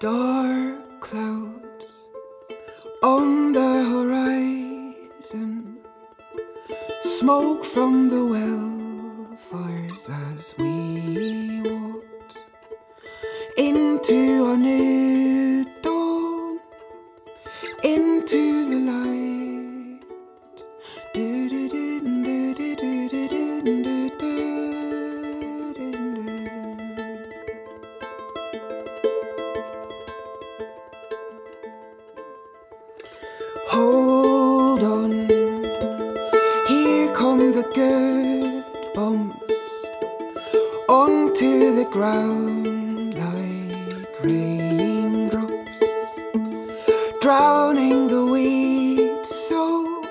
dark clouds on the horizon, smoke from the well fires as we walked into our new. Onto the ground like raindrops, drowning the weeds so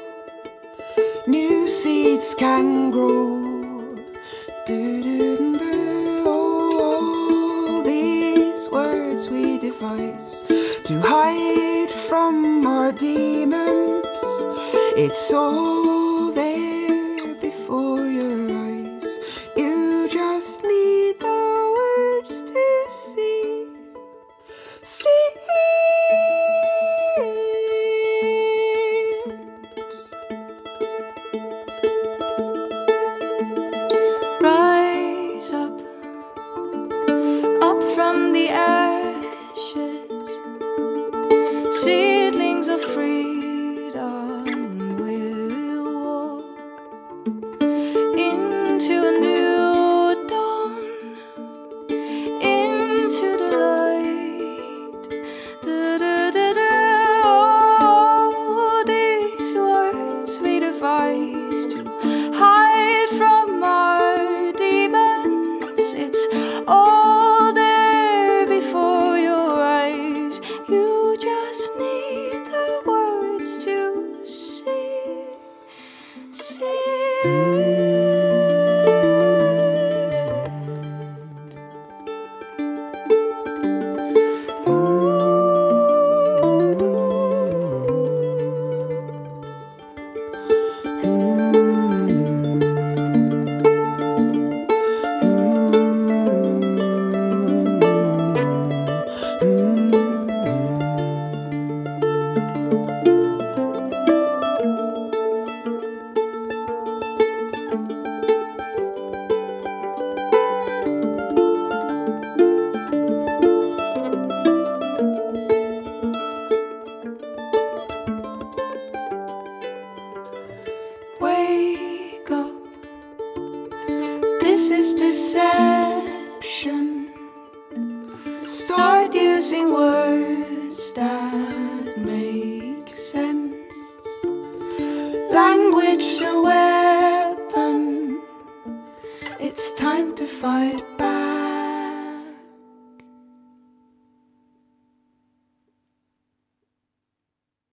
new seeds can grow. All these words we devise to hide from our demons. It's all Seedlings of freedom will walk into a new This is deception. Start using words that make sense. Language a weapon. It's time to fight back.